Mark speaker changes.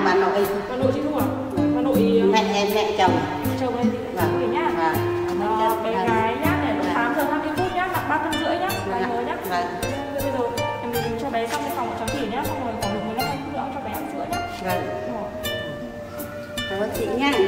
Speaker 1: Nhà bà nội.
Speaker 2: Bà nội chị Thu à? Bà nội
Speaker 1: mẹ em mẹ chồng.
Speaker 2: chồng em thì
Speaker 1: Vâng.
Speaker 2: gửi nhá.
Speaker 1: vâng.
Speaker 2: Ờ, bé gái nhá để lúc
Speaker 1: Dạ.
Speaker 2: 8 giờ 20 phút nhá nặng 3 cân rưỡi nhá bà
Speaker 1: Vâng.
Speaker 2: nhớ nhá.
Speaker 1: Vâng.
Speaker 2: Bây giờ em mình cho bé xong cái phòng của cháu chỉ nhá xong rồi khoảng được 15 phút nữa cho bé ăn sữa
Speaker 1: vâng.
Speaker 2: Ủa,
Speaker 1: cảm ơn chị nhớ đi